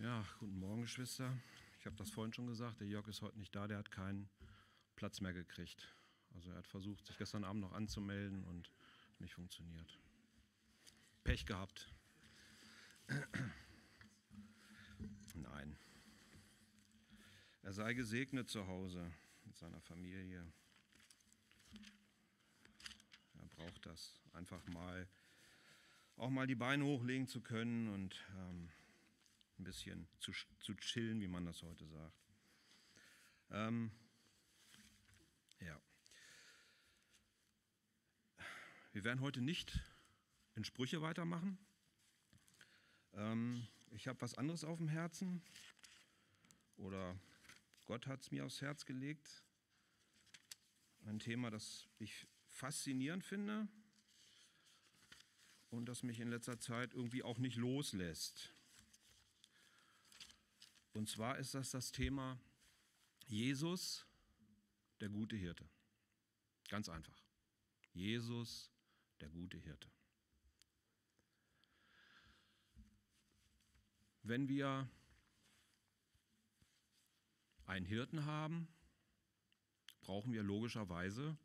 Ja, guten Morgen, Geschwister. Ich habe das vorhin schon gesagt, der Jörg ist heute nicht da, der hat keinen Platz mehr gekriegt. Also er hat versucht, sich gestern Abend noch anzumelden und nicht funktioniert. Pech gehabt. Nein. Er sei gesegnet zu Hause mit seiner Familie. Er braucht das, einfach mal auch mal die Beine hochlegen zu können und ähm, ein bisschen zu, zu chillen, wie man das heute sagt. Ähm, ja. Wir werden heute nicht in Sprüche weitermachen. Ähm, ich habe was anderes auf dem Herzen oder Gott hat es mir aufs Herz gelegt. Ein Thema, das ich faszinierend finde und das mich in letzter Zeit irgendwie auch nicht loslässt. Und zwar ist das das Thema Jesus, der gute Hirte. Ganz einfach. Jesus, der gute Hirte. Wenn wir einen Hirten haben, brauchen wir logischerweise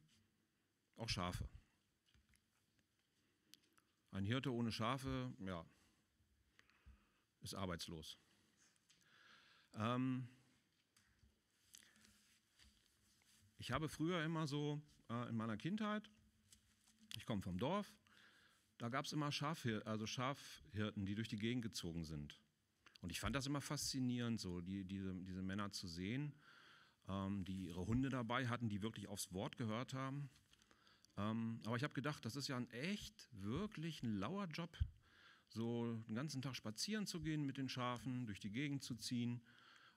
auch Schafe. Ein Hirte ohne Schafe, ja, ist arbeitslos. Ähm, ich habe früher immer so äh, in meiner Kindheit, ich komme vom Dorf, da gab es immer Schafhir also Schafhirten, die durch die Gegend gezogen sind. Und ich fand das immer faszinierend, so die, diese, diese Männer zu sehen, ähm, die ihre Hunde dabei hatten, die wirklich aufs Wort gehört haben. Ähm, aber ich habe gedacht, das ist ja ein echt, wirklich ein lauer Job, so den ganzen Tag spazieren zu gehen mit den Schafen, durch die Gegend zu ziehen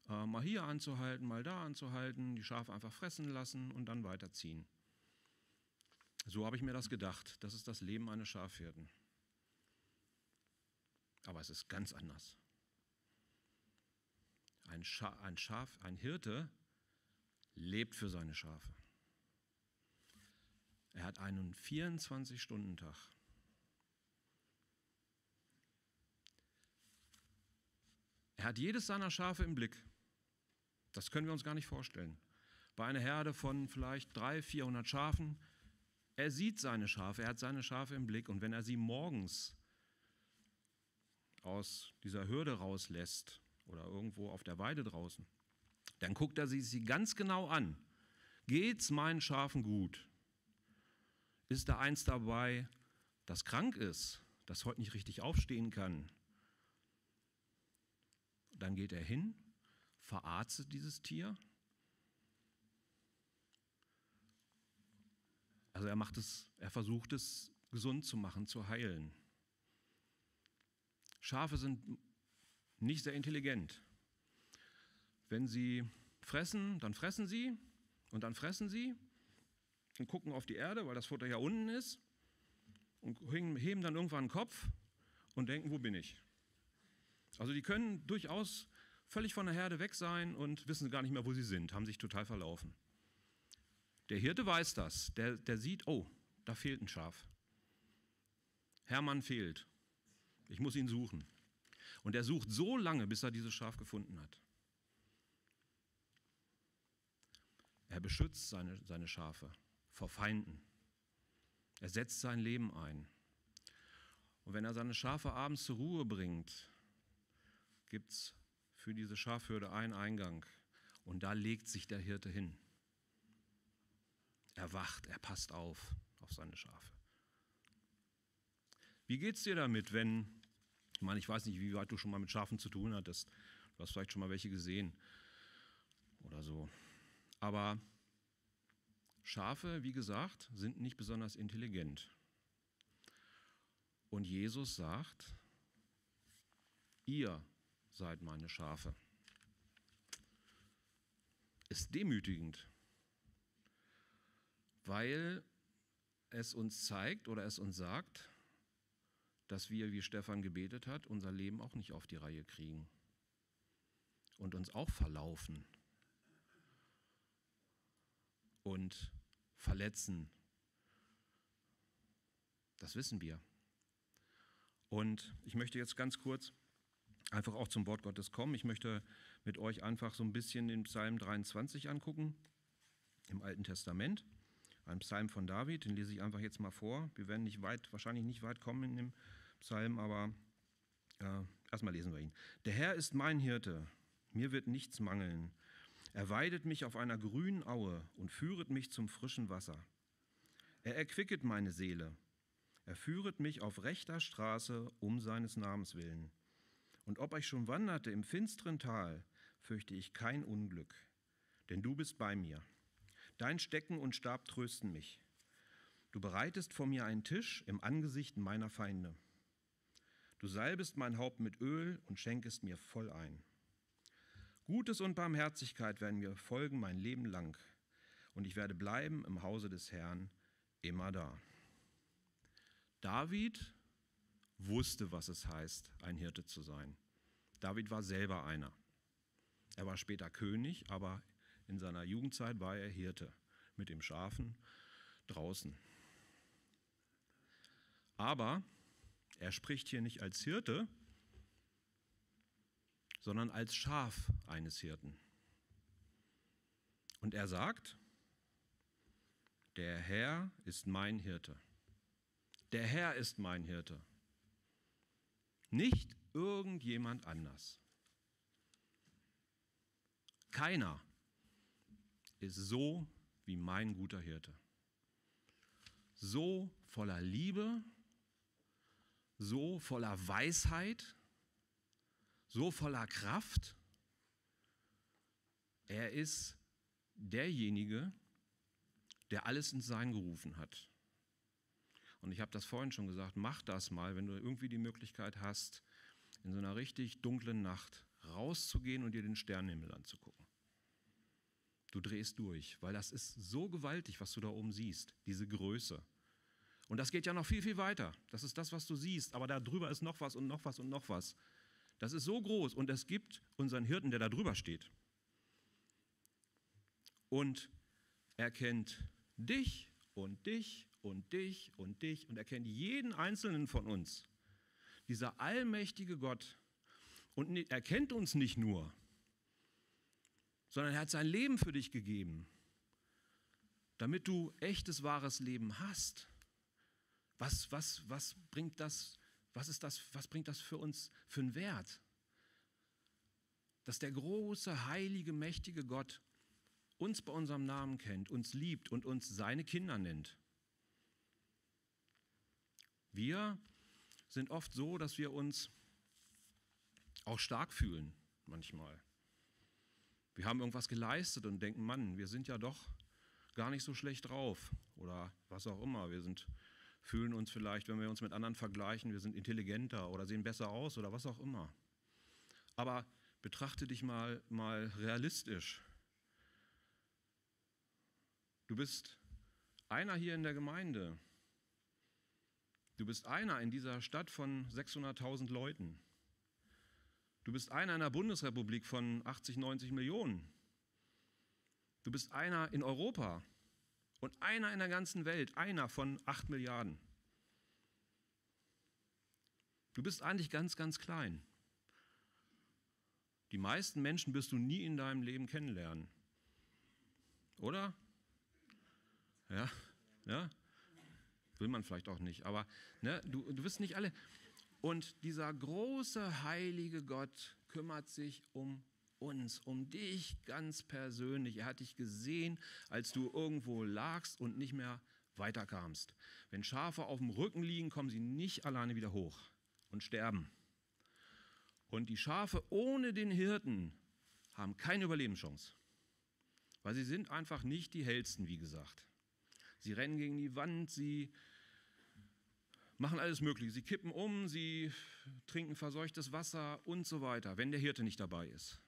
äh, mal hier anzuhalten, mal da anzuhalten, die Schafe einfach fressen lassen und dann weiterziehen. So habe ich mir das gedacht. Das ist das Leben eines Schafhirten. Aber es ist ganz anders. Ein, Scha ein Schaf, ein Hirte lebt für seine Schafe. Er hat einen 24-Stunden-Tag. Er hat jedes seiner Schafe im Blick. Das können wir uns gar nicht vorstellen. Bei einer Herde von vielleicht 300, 400 Schafen, er sieht seine Schafe, er hat seine Schafe im Blick und wenn er sie morgens aus dieser Hürde rauslässt oder irgendwo auf der Weide draußen, dann guckt er sie, sie ganz genau an. Geht's meinen Schafen gut? Ist da eins dabei, das krank ist, das heute nicht richtig aufstehen kann? Dann geht er hin verarztet dieses Tier. Also er macht es, er versucht es gesund zu machen, zu heilen. Schafe sind nicht sehr intelligent. Wenn sie fressen, dann fressen sie und dann fressen sie und gucken auf die Erde, weil das Futter ja unten ist und heben dann irgendwann den Kopf und denken, wo bin ich? Also die können durchaus völlig von der Herde weg sein und wissen gar nicht mehr, wo sie sind, haben sich total verlaufen. Der Hirte weiß das, der, der sieht, oh, da fehlt ein Schaf. Hermann fehlt. Ich muss ihn suchen. Und er sucht so lange, bis er dieses Schaf gefunden hat. Er beschützt seine, seine Schafe vor Feinden. Er setzt sein Leben ein. Und wenn er seine Schafe abends zur Ruhe bringt, gibt es für diese Schafhürde ein Eingang und da legt sich der Hirte hin. Er wacht, er passt auf auf seine Schafe. Wie geht es dir damit, wenn, ich meine, ich weiß nicht, wie weit du schon mal mit Schafen zu tun hattest, du hast vielleicht schon mal welche gesehen oder so, aber Schafe, wie gesagt, sind nicht besonders intelligent. Und Jesus sagt, ihr seid meine Schafe. Ist demütigend, weil es uns zeigt oder es uns sagt, dass wir, wie Stefan gebetet hat, unser Leben auch nicht auf die Reihe kriegen und uns auch verlaufen und verletzen. Das wissen wir. Und ich möchte jetzt ganz kurz einfach auch zum Wort Gottes kommen. Ich möchte mit euch einfach so ein bisschen den Psalm 23 angucken im Alten Testament. Ein Psalm von David, den lese ich einfach jetzt mal vor. Wir werden nicht weit, wahrscheinlich nicht weit kommen in dem Psalm, aber äh, erstmal lesen wir ihn. Der Herr ist mein Hirte, mir wird nichts mangeln. Er weidet mich auf einer grünen Aue und führet mich zum frischen Wasser. Er erquicket meine Seele. Er führet mich auf rechter Straße um seines Namens willen. Und ob ich schon wanderte im finsteren Tal, fürchte ich kein Unglück, denn du bist bei mir. Dein Stecken und Stab trösten mich. Du bereitest vor mir einen Tisch im Angesicht meiner Feinde. Du salbest mein Haupt mit Öl und schenkest mir voll ein. Gutes und Barmherzigkeit werden mir folgen mein Leben lang, und ich werde bleiben im Hause des Herrn immer da. David wusste, was es heißt, ein Hirte zu sein. David war selber einer. Er war später König, aber in seiner Jugendzeit war er Hirte mit dem Schafen draußen. Aber er spricht hier nicht als Hirte, sondern als Schaf eines Hirten. Und er sagt, der Herr ist mein Hirte. Der Herr ist mein Hirte. Nicht irgendjemand anders. Keiner ist so wie mein guter Hirte. So voller Liebe, so voller Weisheit, so voller Kraft. Er ist derjenige, der alles ins Sein gerufen hat. Und ich habe das vorhin schon gesagt, mach das mal, wenn du irgendwie die Möglichkeit hast, in so einer richtig dunklen Nacht rauszugehen und dir den Sternenhimmel anzugucken. Du drehst durch, weil das ist so gewaltig, was du da oben siehst, diese Größe. Und das geht ja noch viel, viel weiter. Das ist das, was du siehst. Aber da drüber ist noch was und noch was und noch was. Das ist so groß und es gibt unseren Hirten, der da drüber steht. Und er kennt dich und dich und dich und dich und er kennt jeden einzelnen von uns. Dieser allmächtige Gott. Und er kennt uns nicht nur, sondern er hat sein Leben für dich gegeben, damit du echtes, wahres Leben hast. Was, was, was bringt das, was ist das, was bringt das für uns für einen Wert? Dass der große, heilige, mächtige Gott uns bei unserem Namen kennt, uns liebt und uns seine Kinder nennt. Wir sind oft so, dass wir uns auch stark fühlen manchmal. Wir haben irgendwas geleistet und denken, Mann, wir sind ja doch gar nicht so schlecht drauf oder was auch immer. Wir sind, fühlen uns vielleicht, wenn wir uns mit anderen vergleichen, wir sind intelligenter oder sehen besser aus oder was auch immer. Aber betrachte dich mal, mal realistisch. Du bist einer hier in der Gemeinde. Du bist einer in dieser Stadt von 600.000 Leuten. Du bist einer in der Bundesrepublik von 80, 90 Millionen. Du bist einer in Europa und einer in der ganzen Welt, einer von 8 Milliarden. Du bist eigentlich ganz, ganz klein. Die meisten Menschen wirst du nie in deinem Leben kennenlernen. Oder? Ja, ja. Will man vielleicht auch nicht, aber ne, du, du wirst nicht alle. Und dieser große, heilige Gott kümmert sich um uns, um dich ganz persönlich. Er hat dich gesehen, als du irgendwo lagst und nicht mehr weiterkamst. Wenn Schafe auf dem Rücken liegen, kommen sie nicht alleine wieder hoch und sterben. Und die Schafe ohne den Hirten haben keine Überlebenschance, weil sie sind einfach nicht die hellsten, wie gesagt. Sie rennen gegen die Wand, sie machen alles Mögliche. Sie kippen um, sie trinken verseuchtes Wasser und so weiter, wenn der Hirte nicht dabei ist.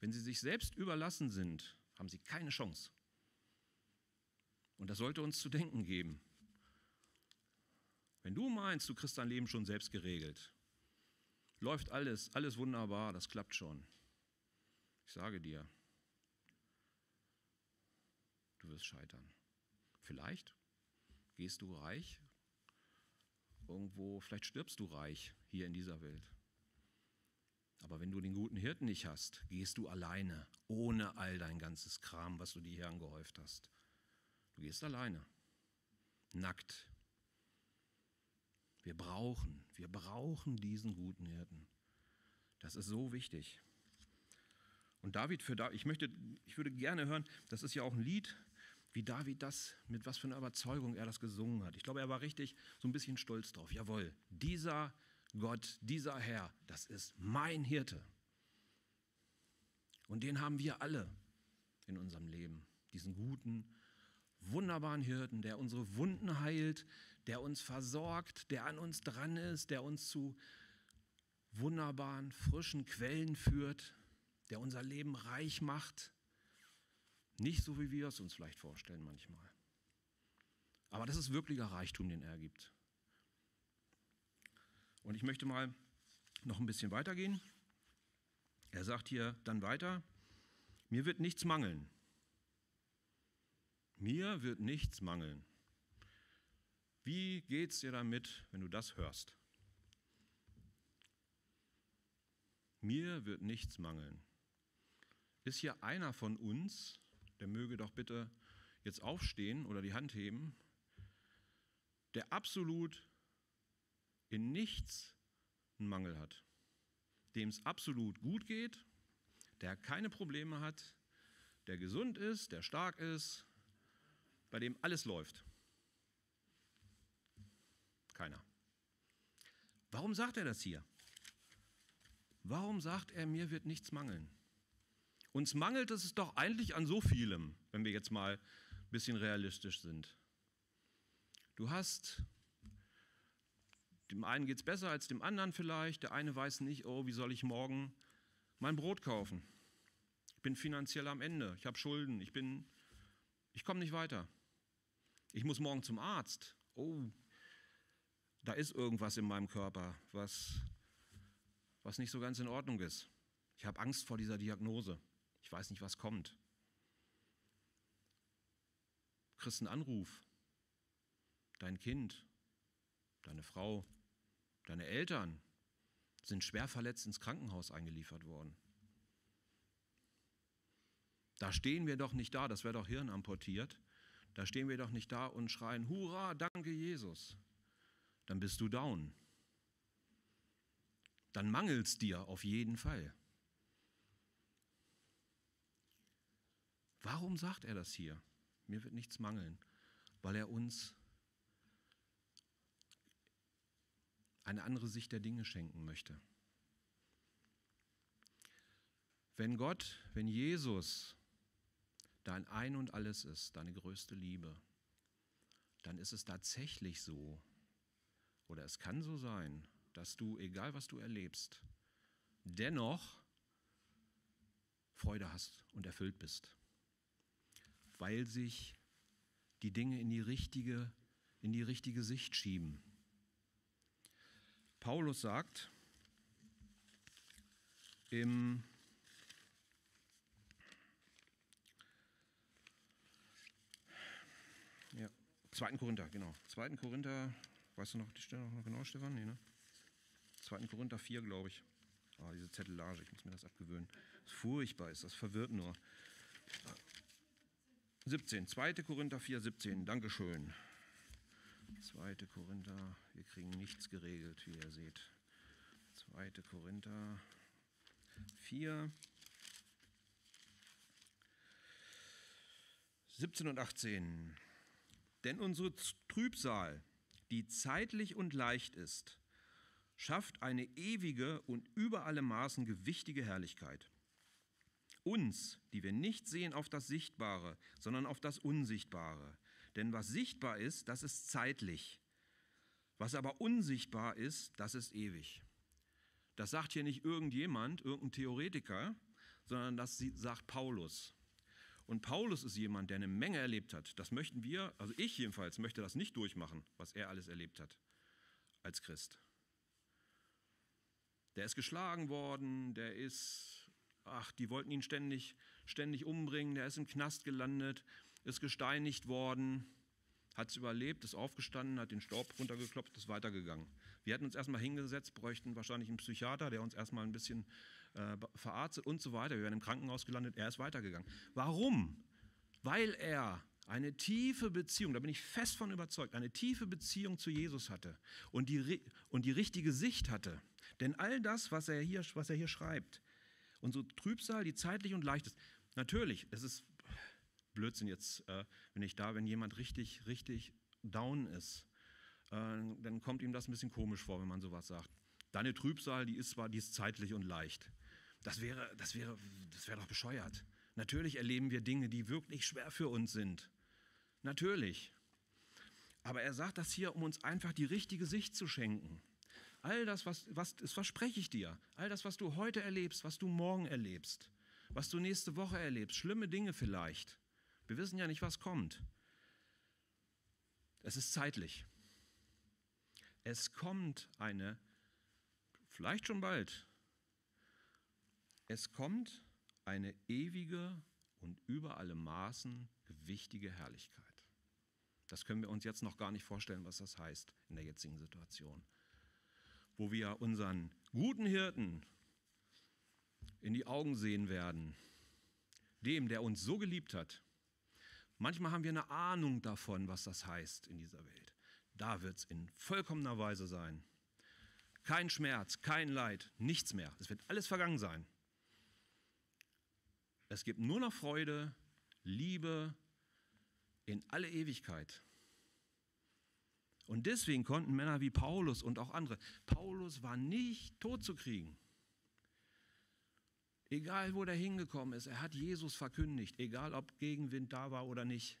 Wenn sie sich selbst überlassen sind, haben sie keine Chance. Und das sollte uns zu denken geben. Wenn du meinst, du kriegst dein Leben schon selbst geregelt, läuft alles, alles wunderbar, das klappt schon. Ich sage dir, du wirst scheitern. Vielleicht gehst du reich, irgendwo, vielleicht stirbst du reich hier in dieser Welt. Aber wenn du den guten Hirten nicht hast, gehst du alleine, ohne all dein ganzes Kram, was du dir hier angehäuft hast. Du gehst alleine, nackt. Wir brauchen, wir brauchen diesen guten Hirten. Das ist so wichtig. Und David für David, ich möchte, ich würde gerne hören, das ist ja auch ein Lied, wie David das, mit was für einer Überzeugung er das gesungen hat. Ich glaube, er war richtig so ein bisschen stolz drauf. Jawohl, dieser Gott, dieser Herr, das ist mein Hirte. Und den haben wir alle in unserem Leben. Diesen guten, wunderbaren Hirten, der unsere Wunden heilt, der uns versorgt, der an uns dran ist, der uns zu wunderbaren, frischen Quellen führt, der unser Leben reich macht nicht so, wie wir es uns vielleicht vorstellen manchmal. Aber das ist wirklicher Reichtum, den er gibt. Und ich möchte mal noch ein bisschen weitergehen. Er sagt hier dann weiter, mir wird nichts mangeln. Mir wird nichts mangeln. Wie geht es dir damit, wenn du das hörst? Mir wird nichts mangeln. Ist hier einer von uns, der möge doch bitte jetzt aufstehen oder die Hand heben, der absolut in nichts einen Mangel hat, dem es absolut gut geht, der keine Probleme hat, der gesund ist, der stark ist, bei dem alles läuft. Keiner. Warum sagt er das hier? Warum sagt er, mir wird nichts mangeln? Uns mangelt es doch eigentlich an so vielem, wenn wir jetzt mal ein bisschen realistisch sind. Du hast, dem einen geht es besser als dem anderen vielleicht, der eine weiß nicht, oh, wie soll ich morgen mein Brot kaufen? Ich bin finanziell am Ende, ich habe Schulden, ich bin, ich komme nicht weiter. Ich muss morgen zum Arzt. Oh, da ist irgendwas in meinem Körper, was, was nicht so ganz in Ordnung ist. Ich habe Angst vor dieser Diagnose. Ich weiß nicht, was kommt. Kriegst Anruf. Dein Kind, deine Frau, deine Eltern sind schwer verletzt ins Krankenhaus eingeliefert worden. Da stehen wir doch nicht da, das wäre doch Hirn amputiert. Da stehen wir doch nicht da und schreien, Hurra, danke Jesus. Dann bist du down. Dann mangelst dir auf jeden Fall. Warum sagt er das hier? Mir wird nichts mangeln, weil er uns eine andere Sicht der Dinge schenken möchte. Wenn Gott, wenn Jesus dein Ein und alles ist, deine größte Liebe, dann ist es tatsächlich so, oder es kann so sein, dass du, egal was du erlebst, dennoch Freude hast und erfüllt bist weil sich die Dinge in die richtige, in die richtige Sicht schieben. Paulus sagt im ja, 2. Korinther, genau. 2. Korinther, weißt du noch die Stelle noch genau, Stefan? Nee, ne? 2. Korinther 4, glaube ich. Ah, diese Zettelage, ich muss mir das abgewöhnen. Das ist furchtbar, ist das verwirrt nur. 17, 2. Korinther 4, 17, Dankeschön. 2. Korinther, wir kriegen nichts geregelt, wie ihr seht. 2. Korinther 4, 17 und 18. Denn unsere Trübsal, die zeitlich und leicht ist, schafft eine ewige und über alle Maßen gewichtige Herrlichkeit uns, die wir nicht sehen auf das Sichtbare, sondern auf das Unsichtbare. Denn was sichtbar ist, das ist zeitlich. Was aber unsichtbar ist, das ist ewig. Das sagt hier nicht irgendjemand, irgendein Theoretiker, sondern das sagt Paulus. Und Paulus ist jemand, der eine Menge erlebt hat. Das möchten wir, also ich jedenfalls, möchte das nicht durchmachen, was er alles erlebt hat als Christ. Der ist geschlagen worden, der ist ach, die wollten ihn ständig, ständig umbringen, der ist im Knast gelandet, ist gesteinigt worden, hat es überlebt, ist aufgestanden, hat den Staub runtergeklopft, ist weitergegangen. Wir hätten uns erstmal hingesetzt, bräuchten wahrscheinlich einen Psychiater, der uns erstmal ein bisschen äh, verarztet und so weiter. Wir wären im Krankenhaus gelandet, er ist weitergegangen. Warum? Weil er eine tiefe Beziehung, da bin ich fest von überzeugt, eine tiefe Beziehung zu Jesus hatte und die, und die richtige Sicht hatte. Denn all das, was er hier, was er hier schreibt, unsere Trübsal, die zeitlich und leicht ist, natürlich, es ist Blödsinn jetzt, äh, wenn ich da, wenn jemand richtig, richtig down ist, äh, dann kommt ihm das ein bisschen komisch vor, wenn man sowas sagt. Deine Trübsal, die ist zwar, die ist zeitlich und leicht. Das wäre, das wäre, das wäre doch bescheuert. Natürlich erleben wir Dinge, die wirklich schwer für uns sind. Natürlich. Aber er sagt das hier, um uns einfach die richtige Sicht zu schenken. All das, was, was, das verspreche ich dir, all das, was du heute erlebst, was du morgen erlebst, was du nächste Woche erlebst, schlimme Dinge vielleicht. Wir wissen ja nicht, was kommt. Es ist zeitlich. Es kommt eine, vielleicht schon bald, es kommt eine ewige und über alle Maßen gewichtige Herrlichkeit. Das können wir uns jetzt noch gar nicht vorstellen, was das heißt in der jetzigen Situation. Wo wir unseren guten Hirten in die Augen sehen werden, dem, der uns so geliebt hat. Manchmal haben wir eine Ahnung davon, was das heißt in dieser Welt. Da wird es in vollkommener Weise sein. Kein Schmerz, kein Leid, nichts mehr. Es wird alles vergangen sein. Es gibt nur noch Freude, Liebe in alle Ewigkeit. Und deswegen konnten Männer wie Paulus und auch andere, Paulus war nicht tot zu kriegen. Egal wo der hingekommen ist, er hat Jesus verkündigt, egal ob Gegenwind da war oder nicht.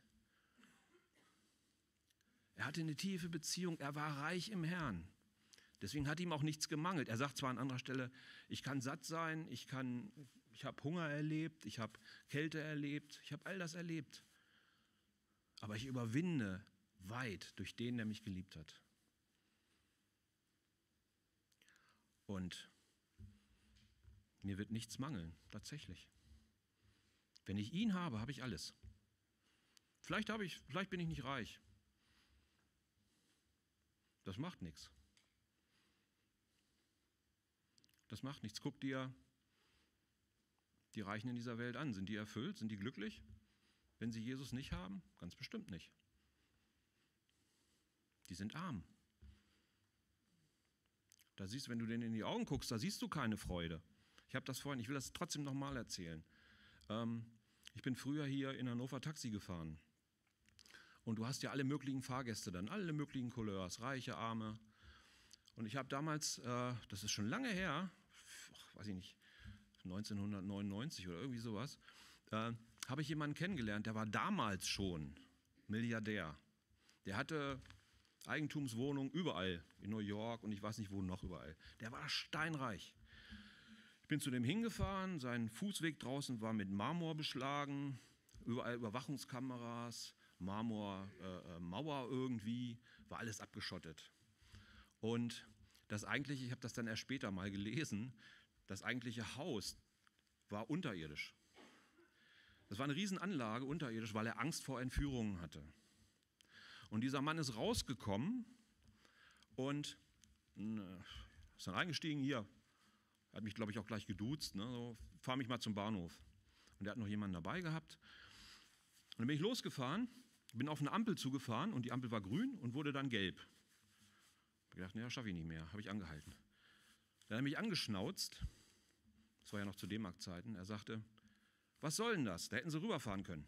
Er hatte eine tiefe Beziehung, er war reich im Herrn. Deswegen hat ihm auch nichts gemangelt. Er sagt zwar an anderer Stelle, ich kann satt sein, ich, ich habe Hunger erlebt, ich habe Kälte erlebt, ich habe all das erlebt. Aber ich überwinde weit durch den, der mich geliebt hat. Und mir wird nichts mangeln, tatsächlich. Wenn ich ihn habe, habe ich alles. Vielleicht, habe ich, vielleicht bin ich nicht reich, das macht nichts. Das macht nichts. Guck dir die Reichen in dieser Welt an. Sind die erfüllt? Sind die glücklich? Wenn sie Jesus nicht haben? Ganz bestimmt nicht. Die sind arm. Da siehst du, wenn du denen in die Augen guckst, da siehst du keine Freude. Ich habe das vorhin, ich will das trotzdem nochmal erzählen. Ähm, ich bin früher hier in Hannover Taxi gefahren. Und du hast ja alle möglichen Fahrgäste dann, alle möglichen Couleurs, reiche, arme. Und ich habe damals, äh, das ist schon lange her, weiß ich nicht, 1999 oder irgendwie sowas, äh, habe ich jemanden kennengelernt, der war damals schon Milliardär. Der hatte Eigentumswohnungen überall, in New York und ich weiß nicht wo noch überall. Der war steinreich. Ich bin zu dem hingefahren, sein Fußweg draußen war mit Marmor beschlagen, überall Überwachungskameras, Marmormauer äh, äh irgendwie, war alles abgeschottet. Und das eigentliche, ich habe das dann erst später mal gelesen, das eigentliche Haus war unterirdisch. Das war eine Riesenanlage unterirdisch, weil er Angst vor Entführungen hatte. Und dieser Mann ist rausgekommen und äh, ist dann eingestiegen, hier, hat mich, glaube ich, auch gleich geduzt, ne, so, fahr mich mal zum Bahnhof. Und er hat noch jemanden dabei gehabt. Und dann bin ich losgefahren bin auf eine Ampel zugefahren und die Ampel war grün und wurde dann gelb. Ich gedacht, naja, schaffe ich nicht mehr. Habe ich angehalten. Dann hat er mich angeschnauzt. Das war ja noch zu D-Mark-Zeiten. Er sagte, was soll denn das? Da hätten sie rüberfahren können.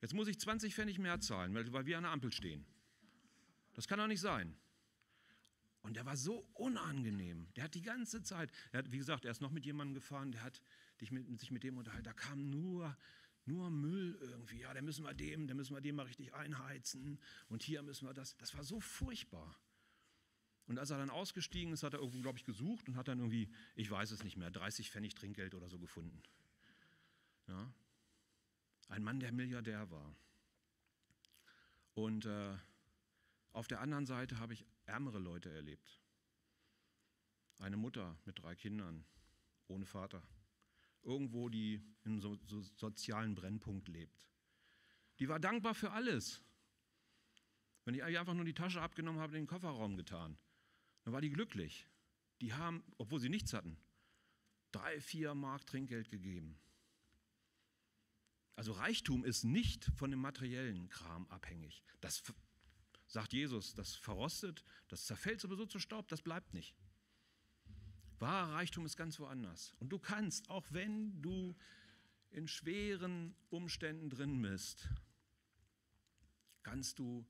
Jetzt muss ich 20 Pfennig mehr zahlen, weil, wir an der Ampel stehen. Das kann doch nicht sein. Und der war so unangenehm. Der hat die ganze Zeit, er hat, wie gesagt, er ist noch mit jemandem gefahren, der hat mit, sich mit dem unterhalten. Da kam nur nur Müll irgendwie. Ja, da müssen wir dem, da müssen wir dem mal richtig einheizen und hier müssen wir das. Das war so furchtbar. Und als er dann ausgestiegen ist, hat er irgendwo, glaube ich, gesucht und hat dann irgendwie, ich weiß es nicht mehr, 30 Pfennig Trinkgeld oder so gefunden. Ja? Ein Mann, der Milliardär war. Und äh, auf der anderen Seite habe ich ärmere Leute erlebt. Eine Mutter mit drei Kindern, ohne Vater irgendwo, die einem so, so sozialen Brennpunkt lebt. Die war dankbar für alles. Wenn ich einfach nur die Tasche abgenommen habe, in den Kofferraum getan. dann war die glücklich. Die haben, obwohl sie nichts hatten, drei, vier Mark Trinkgeld gegeben. Also Reichtum ist nicht von dem materiellen Kram abhängig. Das sagt Jesus, das verrostet, das zerfällt sowieso zu Staub, das bleibt nicht. Wahrer Reichtum ist ganz woanders. Und du kannst, auch wenn du in schweren Umständen drin bist, kannst du,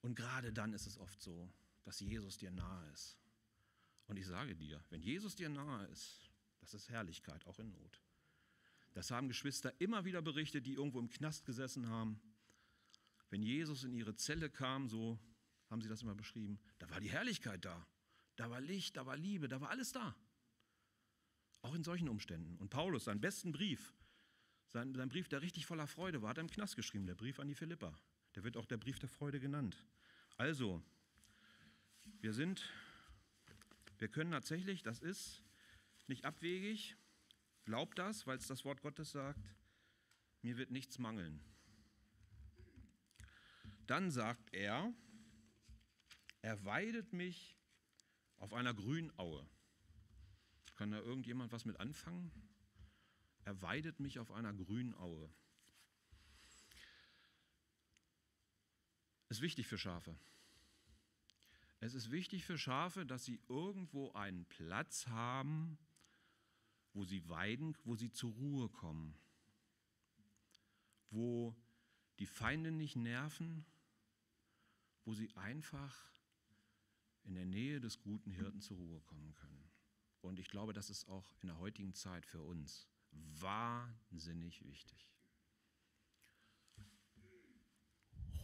und gerade dann ist es oft so, dass Jesus dir nahe ist. Und ich sage dir, wenn Jesus dir nahe ist, das ist Herrlichkeit, auch in Not. Das haben Geschwister immer wieder berichtet, die irgendwo im Knast gesessen haben. Wenn Jesus in ihre Zelle kam, so haben sie das immer beschrieben, da war die Herrlichkeit da. Da war Licht, da war Liebe, da war alles da. Auch in solchen Umständen. Und Paulus, seinen besten Brief, sein, sein Brief, der richtig voller Freude war, hat er im Knast geschrieben, der Brief an die Philippa. Der wird auch der Brief der Freude genannt. Also, wir sind, wir können tatsächlich, das ist nicht abwegig, glaubt das, weil es das Wort Gottes sagt, mir wird nichts mangeln. Dann sagt er, er weidet mich auf einer Grünaue. Kann da irgendjemand was mit anfangen? Er weidet mich auf einer Grünaue. Ist wichtig für Schafe. Es ist wichtig für Schafe, dass sie irgendwo einen Platz haben, wo sie weiden, wo sie zur Ruhe kommen, wo die Feinde nicht nerven, wo sie einfach in der Nähe des guten Hirten zur Ruhe kommen können. Und ich glaube, das ist auch in der heutigen Zeit für uns wahnsinnig wichtig.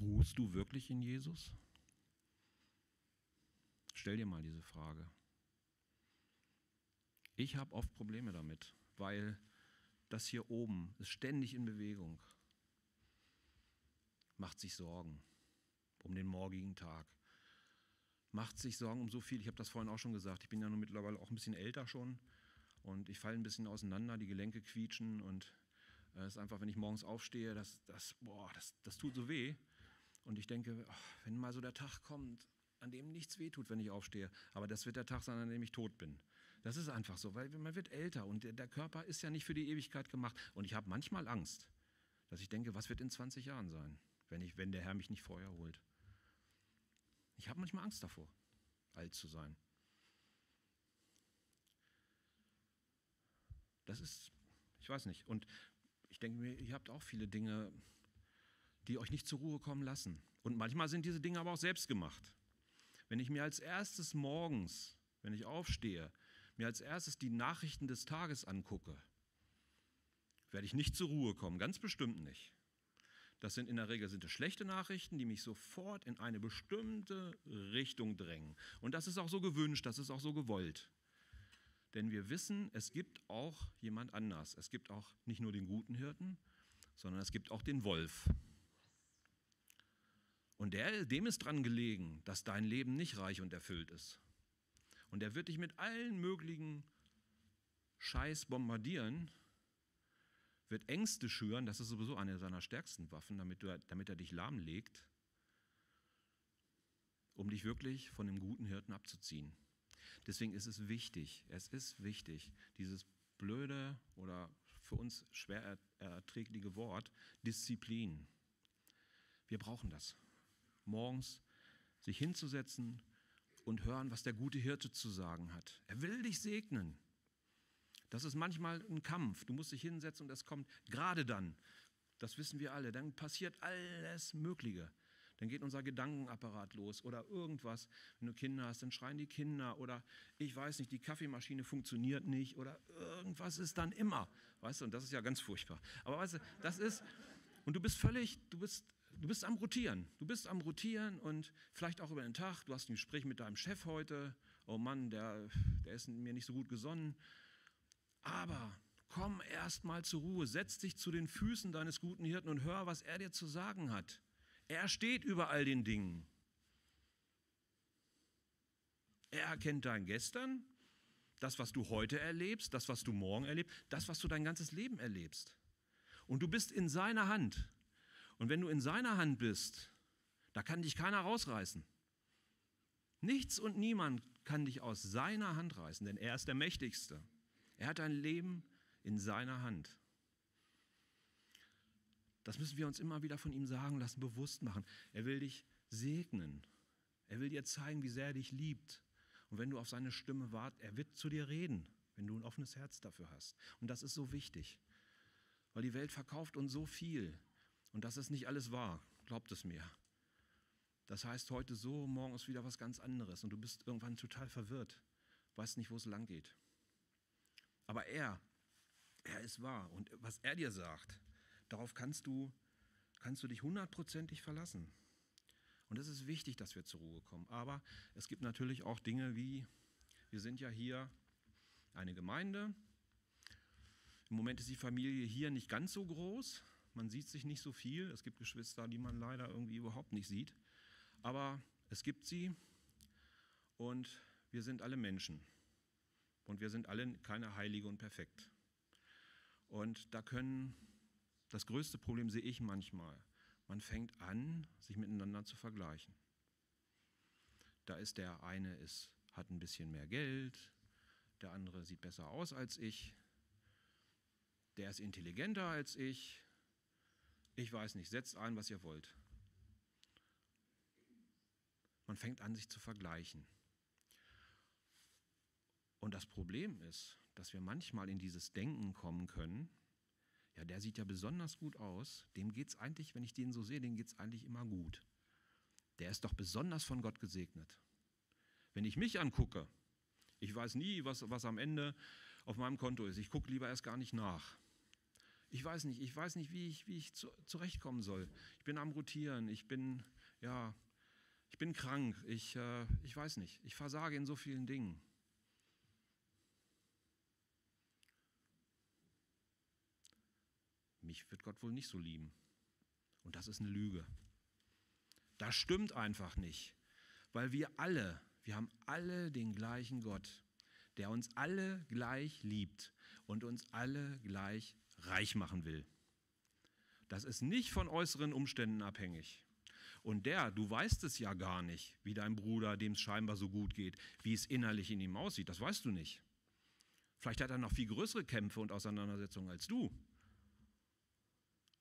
Ruhst du wirklich in Jesus? Stell dir mal diese Frage. Ich habe oft Probleme damit, weil das hier oben ist ständig in Bewegung, macht sich Sorgen um den morgigen Tag, macht sich Sorgen um so viel. Ich habe das vorhin auch schon gesagt, ich bin ja nun mittlerweile auch ein bisschen älter schon und ich falle ein bisschen auseinander, die Gelenke quietschen und es ist einfach, wenn ich morgens aufstehe, das, das, boah, das, das tut so weh. Und ich denke, ach, wenn mal so der Tag kommt, an dem nichts wehtut, wenn ich aufstehe, aber das wird der Tag sein, an dem ich tot bin. Das ist einfach so, weil man wird älter und der Körper ist ja nicht für die Ewigkeit gemacht. Und ich habe manchmal Angst, dass ich denke, was wird in 20 Jahren sein, wenn, ich, wenn der Herr mich nicht vorher holt. Ich habe manchmal Angst davor, alt zu sein. Das ist, ich weiß nicht. Und ich denke mir, ihr habt auch viele Dinge, die euch nicht zur Ruhe kommen lassen. Und manchmal sind diese Dinge aber auch selbst gemacht. Wenn ich mir als erstes morgens, wenn ich aufstehe, mir als erstes die Nachrichten des Tages angucke, werde ich nicht zur Ruhe kommen, ganz bestimmt nicht. Das sind in der Regel sind es schlechte Nachrichten, die mich sofort in eine bestimmte Richtung drängen. Und das ist auch so gewünscht, das ist auch so gewollt. Denn wir wissen, es gibt auch jemand anders. Es gibt auch nicht nur den guten Hirten, sondern es gibt auch den Wolf. Und der, dem ist dran gelegen, dass dein Leben nicht reich und erfüllt ist. Und er wird dich mit allen möglichen Scheiß bombardieren, wird Ängste schüren, das ist sowieso eine seiner stärksten Waffen, damit, du, damit er dich lahmlegt, um dich wirklich von dem guten Hirten abzuziehen. Deswegen ist es wichtig, es ist wichtig, dieses blöde oder für uns schwer erträgliche Wort Disziplin. Wir brauchen das morgens sich hinzusetzen und hören, was der gute Hirte zu sagen hat. Er will dich segnen. Das ist manchmal ein Kampf. Du musst dich hinsetzen und es kommt gerade dann, das wissen wir alle, dann passiert alles Mögliche. Dann geht unser Gedankenapparat los oder irgendwas. Wenn du Kinder hast, dann schreien die Kinder oder ich weiß nicht, die Kaffeemaschine funktioniert nicht oder irgendwas ist dann immer. Weißt du, und das ist ja ganz furchtbar. Aber weißt du, das ist, und du bist völlig, du bist du bist am Rotieren. Du bist am Rotieren und vielleicht auch über den Tag. Du hast ein Gespräch mit deinem Chef heute. Oh Mann, der, der ist mir nicht so gut gesonnen. Aber komm erst mal zur Ruhe. Setz dich zu den Füßen deines guten Hirten und hör, was er dir zu sagen hat. Er steht über all den Dingen. Er erkennt dein Gestern, das, was du heute erlebst, das, was du morgen erlebst, das, was du dein ganzes Leben erlebst. Und du bist in seiner Hand. Und wenn du in seiner Hand bist, da kann dich keiner rausreißen. Nichts und niemand kann dich aus seiner Hand reißen, denn er ist der Mächtigste. Er hat dein Leben in seiner Hand. Das müssen wir uns immer wieder von ihm sagen lassen, bewusst machen. Er will dich segnen. Er will dir zeigen, wie sehr er dich liebt. Und wenn du auf seine Stimme wartest, er wird zu dir reden, wenn du ein offenes Herz dafür hast. Und das ist so wichtig, weil die Welt verkauft uns so viel. Und das ist nicht alles wahr, glaubt es mir. Das heißt heute so, morgen ist wieder was ganz anderes und du bist irgendwann total verwirrt, weißt nicht, wo es lang geht. Aber er, er ist wahr und was er dir sagt, darauf kannst du, kannst du dich hundertprozentig verlassen. Und es ist wichtig, dass wir zur Ruhe kommen. Aber es gibt natürlich auch Dinge wie, wir sind ja hier eine Gemeinde. Im Moment ist die Familie hier nicht ganz so groß. Man sieht sich nicht so viel. Es gibt Geschwister, die man leider irgendwie überhaupt nicht sieht. Aber es gibt sie und wir sind alle Menschen. Und wir sind alle keine Heilige und perfekt. Und da können, das größte Problem sehe ich manchmal, man fängt an, sich miteinander zu vergleichen. Da ist der eine ist, hat ein bisschen mehr Geld, der andere sieht besser aus als ich, der ist intelligenter als ich. Ich weiß nicht, setzt ein, was ihr wollt. Man fängt an, sich zu vergleichen. Und das Problem ist, dass wir manchmal in dieses Denken kommen können, ja, der sieht ja besonders gut aus, dem geht es eigentlich, wenn ich den so sehe, dem geht es eigentlich immer gut. Der ist doch besonders von Gott gesegnet. Wenn ich mich angucke, ich weiß nie, was, was am Ende auf meinem Konto ist. Ich gucke lieber erst gar nicht nach. Ich weiß nicht, ich weiß nicht, wie ich, wie ich zu, zurechtkommen soll. Ich bin am Rotieren, ich bin, ja, ich bin krank, ich, äh, ich weiß nicht, ich versage in so vielen Dingen. mich wird Gott wohl nicht so lieben. Und das ist eine Lüge. Das stimmt einfach nicht, weil wir alle, wir haben alle den gleichen Gott, der uns alle gleich liebt und uns alle gleich reich machen will. Das ist nicht von äußeren Umständen abhängig. Und der, du weißt es ja gar nicht, wie dein Bruder, dem es scheinbar so gut geht, wie es innerlich in ihm aussieht, das weißt du nicht. Vielleicht hat er noch viel größere Kämpfe und Auseinandersetzungen als du.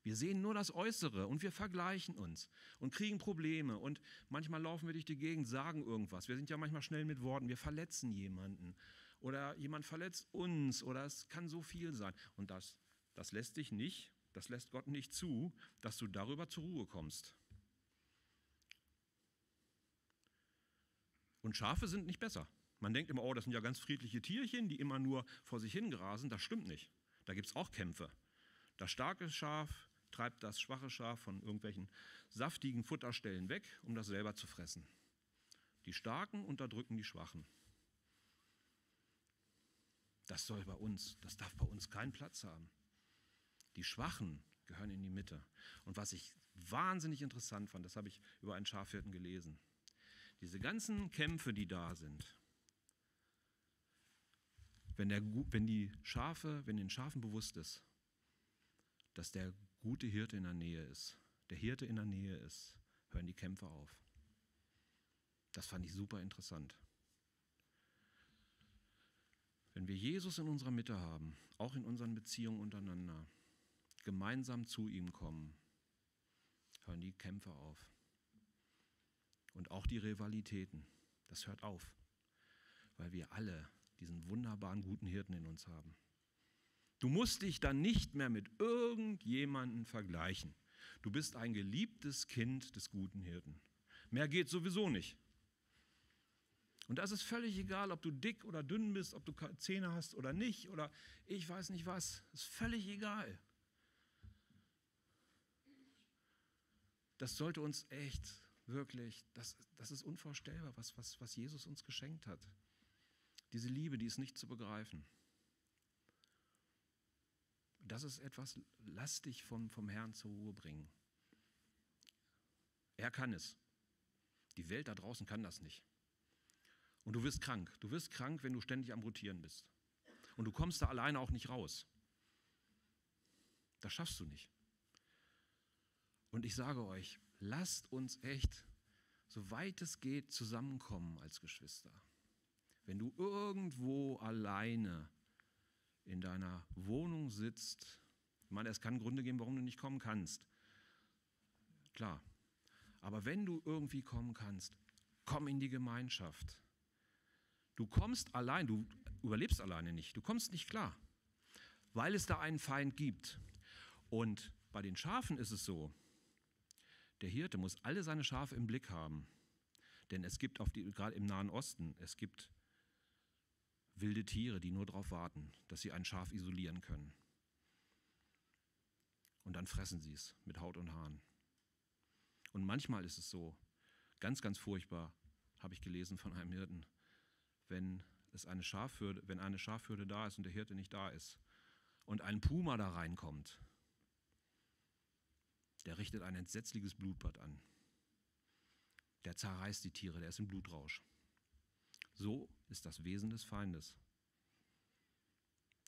Wir sehen nur das Äußere und wir vergleichen uns und kriegen Probleme und manchmal laufen wir durch die Gegend, sagen irgendwas. Wir sind ja manchmal schnell mit Worten, wir verletzen jemanden oder jemand verletzt uns oder es kann so viel sein. Und das, das lässt dich nicht, das lässt Gott nicht zu, dass du darüber zur Ruhe kommst. Und Schafe sind nicht besser. Man denkt immer, oh, das sind ja ganz friedliche Tierchen, die immer nur vor sich hingrasen. Das stimmt nicht. Da gibt es auch Kämpfe. Das starke Schaf treibt das schwache Schaf von irgendwelchen saftigen Futterstellen weg, um das selber zu fressen. Die Starken unterdrücken die Schwachen. Das soll bei uns, das darf bei uns keinen Platz haben. Die Schwachen gehören in die Mitte. Und was ich wahnsinnig interessant fand, das habe ich über einen Schafhirten gelesen. Diese ganzen Kämpfe, die da sind, wenn, der, wenn die Schafe, wenn den Schafen bewusst ist, dass der gute Hirte in der Nähe ist, der Hirte in der Nähe ist, hören die Kämpfe auf. Das fand ich super interessant. Wenn wir Jesus in unserer Mitte haben, auch in unseren Beziehungen untereinander, gemeinsam zu ihm kommen, hören die Kämpfe auf. Und auch die Rivalitäten, das hört auf, weil wir alle diesen wunderbaren guten Hirten in uns haben. Du musst dich dann nicht mehr mit irgendjemandem vergleichen. Du bist ein geliebtes Kind des guten Hirten. Mehr geht sowieso nicht. Und das ist völlig egal, ob du dick oder dünn bist, ob du Zähne hast oder nicht, oder ich weiß nicht was. Ist völlig egal. Das sollte uns echt, wirklich, das, das ist unvorstellbar, was, was, was Jesus uns geschenkt hat. Diese Liebe, die ist nicht zu begreifen das ist etwas, lass dich vom, vom Herrn zur Ruhe bringen. Er kann es. Die Welt da draußen kann das nicht. Und du wirst krank. Du wirst krank, wenn du ständig am Rotieren bist. Und du kommst da alleine auch nicht raus. Das schaffst du nicht. Und ich sage euch, lasst uns echt, soweit es geht, zusammenkommen als Geschwister. wenn du irgendwo alleine in deiner Wohnung sitzt, ich meine, es kann Gründe geben, warum du nicht kommen kannst. Klar. Aber wenn du irgendwie kommen kannst, komm in die Gemeinschaft. Du kommst allein, du überlebst alleine nicht, du kommst nicht klar, weil es da einen Feind gibt. Und bei den Schafen ist es so, der Hirte muss alle seine Schafe im Blick haben. Denn es gibt auf die, gerade im Nahen Osten, es gibt wilde Tiere, die nur darauf warten, dass sie ein Schaf isolieren können. Und dann fressen sie es mit Haut und Haaren. Und manchmal ist es so, ganz, ganz furchtbar, habe ich gelesen von einem Hirten, wenn es eine Schafhürde, wenn eine Schafhürde da ist und der Hirte nicht da ist und ein Puma da reinkommt, der richtet ein entsetzliches Blutbad an. Der zerreißt die Tiere, der ist im Blutrausch. So ist das Wesen des Feindes.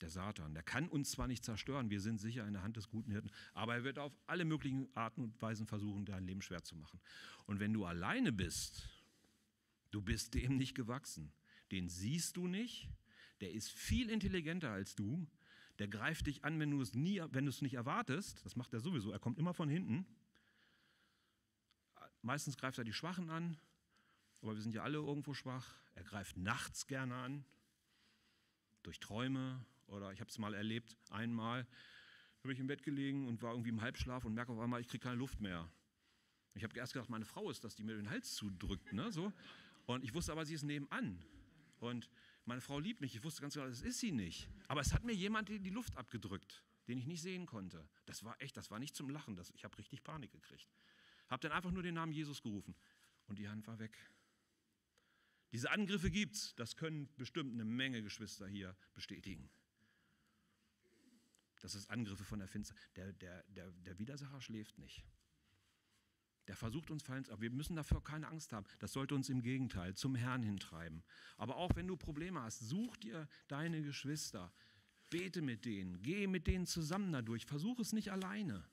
Der Satan, der kann uns zwar nicht zerstören, wir sind sicher in der Hand des guten Hirten, aber er wird auf alle möglichen Arten und Weisen versuchen, dein Leben schwer zu machen. Und wenn du alleine bist, du bist dem nicht gewachsen. Den siehst du nicht, der ist viel intelligenter als du, der greift dich an, wenn du es nie, wenn du es nicht erwartest. Das macht er sowieso. Er kommt immer von hinten. Meistens greift er die Schwachen an, aber wir sind ja alle irgendwo schwach. Er greift nachts gerne an, durch Träume oder ich habe es mal erlebt, einmal habe ich im Bett gelegen und war irgendwie im Halbschlaf und merke auf einmal, ich kriege keine Luft mehr. Ich habe erst gedacht, meine Frau ist das, die mir den Hals zudrückt. Ne, so. Und ich wusste aber, sie ist nebenan. Und meine Frau liebt mich. Ich wusste ganz genau, das ist sie nicht. Aber es hat mir jemand die Luft abgedrückt, den ich nicht sehen konnte. Das war echt, das war nicht zum Lachen. Das, ich habe richtig Panik gekriegt. Habe dann einfach nur den Namen Jesus gerufen und die Hand war weg. Diese Angriffe gibt's. Das können bestimmt eine Menge Geschwister hier bestätigen. Das ist Angriffe von der Finsternis. Der, der, der, der Widersacher schläft nicht. Der versucht uns fallen, aber wir müssen dafür keine Angst haben. Das sollte uns im Gegenteil zum Herrn hintreiben. Aber auch wenn du Probleme hast, such dir deine Geschwister, bete mit denen, geh mit denen zusammen dadurch, versuch es nicht alleine.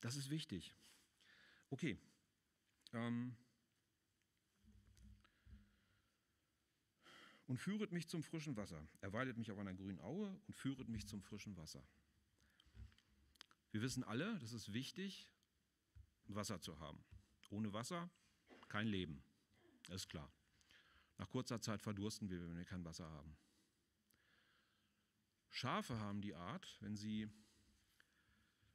Das ist wichtig. Okay. Ähm und führet mich zum frischen Wasser. Er weidet mich auf einer grünen Aue und führet mich zum frischen Wasser. Wir wissen alle, das ist wichtig, Wasser zu haben. Ohne Wasser kein Leben. Ist klar. Nach kurzer Zeit verdursten wir, wenn wir kein Wasser haben. Schafe haben die Art, wenn sie.